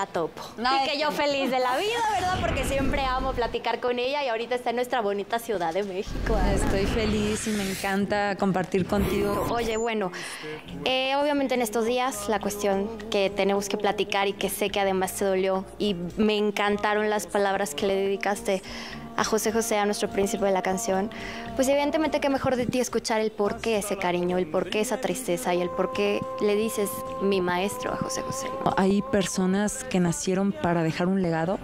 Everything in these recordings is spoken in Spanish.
la topo. y que yo feliz de la vida, ¿verdad? Porque siempre amo platicar con ella y ahorita está en nuestra bonita Ciudad de México. Estoy feliz y me encanta compartir contigo. Oye, bueno, eh, obviamente en estos días la cuestión que tenemos que platicar y que sé que además te dolió y me encantaron las palabras que le dedicaste a José José, a nuestro príncipe de la canción, pues evidentemente que mejor de ti escuchar el por qué ese cariño, el por qué esa tristeza y el por qué le dices mi maestro a José José. Hay personas que nacieron para dejar un legado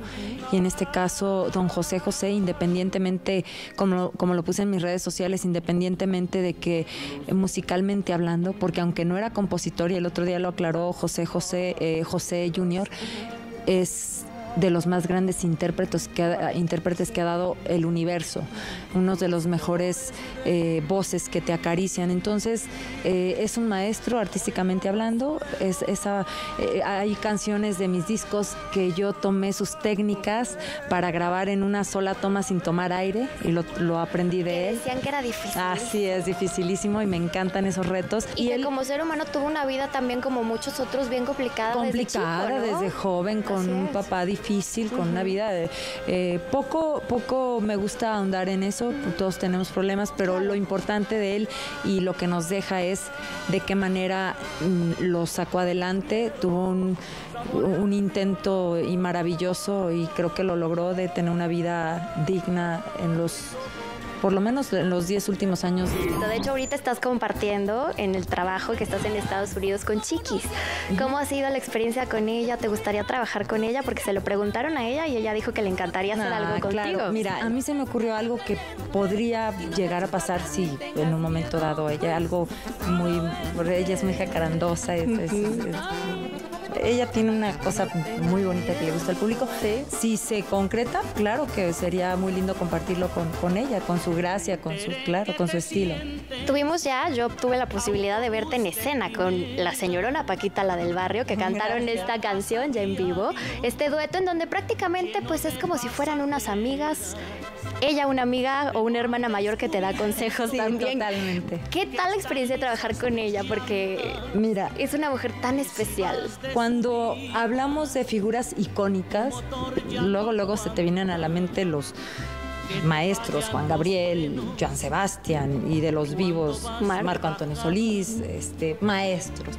y en este caso don José José, independientemente, como, como lo puse en mis redes sociales, independientemente de que eh, musicalmente hablando, porque aunque no era compositor y el otro día lo aclaró José José, eh, José Junior, es de los más grandes intérpretes que ha, intérpretes que ha dado el universo, uno de los mejores eh, voces que te acarician. Entonces, eh, es un maestro artísticamente hablando. Es, esa, eh, hay canciones de mis discos que yo tomé sus técnicas para grabar en una sola toma sin tomar aire y lo, lo aprendí de él. Decían que era difícil. Así es, dificilísimo y me encantan esos retos. Y, él, como ser humano tuvo una vida también como muchos otros bien complicada. Complicada desde, chico, ¿no? desde joven, con Así un es. papá difícil difícil, con una vida de, eh, poco, poco me gusta ahondar en eso, todos tenemos problemas, pero lo importante de él y lo que nos deja es de qué manera mm, lo sacó adelante, tuvo un, un intento y maravilloso y creo que lo logró de tener una vida digna en los por lo menos en los 10 últimos años. De hecho, ahorita estás compartiendo en el trabajo que estás en Estados Unidos con Chiquis. ¿Cómo ha sido la experiencia con ella? ¿Te gustaría trabajar con ella? Porque se lo preguntaron a ella y ella dijo que le encantaría hacer Ah, algo contigo. claro. Mira, a mí se me ocurrió algo que podría llegar a pasar si en un momento dado ella algo muy ella es muy jacarandosa, es- es- es- ella tiene una cosa muy bonita que le gusta al público. Si se concreta, claro que sería muy lindo compartirlo con, con ella, con su gracia, con su, claro, con su estilo. Tuvimos ya, yo tuve la posibilidad de verte en escena con la señorona Paquita, la del barrio, que cantaron Gracias. esta canción ya en vivo. Este dueto en donde prácticamente pues es como si fueran unas amigas. Ella una amiga o una hermana mayor que te da consejos Sí, también. totalmente. ¿Qué tal la experiencia de trabajar con ella? Porque Mira, es una mujer tan especial. Cuando hablamos de figuras icónicas, luego luego se te vienen a la mente los maestros, Juan Gabriel, Joan Sebastián y de los vivos, Marco. Marco Antonio Solís, este, maestros.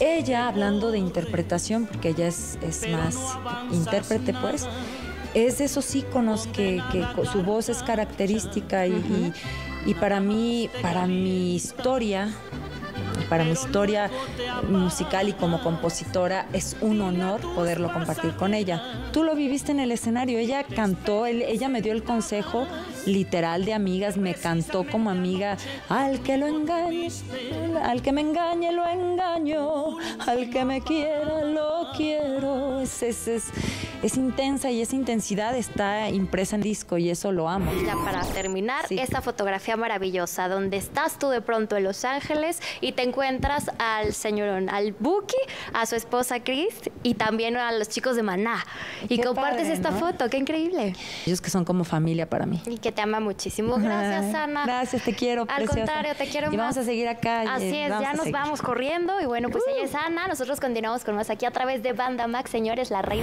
Ella, hablando de interpretación, porque ella es, es más intérprete, pues, es de esos íconos que, su voz es característica y, y- y para mí, para mi historia, para mi historia musical y como compositora es un honor poderlo compartir con ella. Tú lo viviste en el escenario, ella cantó, ella me dio el consejo literal de amigas, me cantó como amiga, al que lo engañe, al que me engañe lo engaño, al que me quiera lo quiero. Es, es, es intensa y esa intensidad está impresa en disco y eso lo amo. Ya para terminar, Sí. esta fotografía maravillosa donde estás tú de pronto en Los Ángeles y te encuentras al señorón, al Buki, a su esposa Chris y también a los chicos de Maná. Y Qué compartes padre, esta ¿no? foto, qué increíble. Ellos que son como familia para mí. Y que te ama muchísimo. Gracias, Ana. Gracias, te quiero. Al preciosa. contrario, te quiero Y más. vamos a seguir acá. eh, Así es, ya nos seguir. vamos corriendo. Y bueno, pues ella es Ana. Nosotros continuamos con más aquí a través de Banda Max, señores, la reina.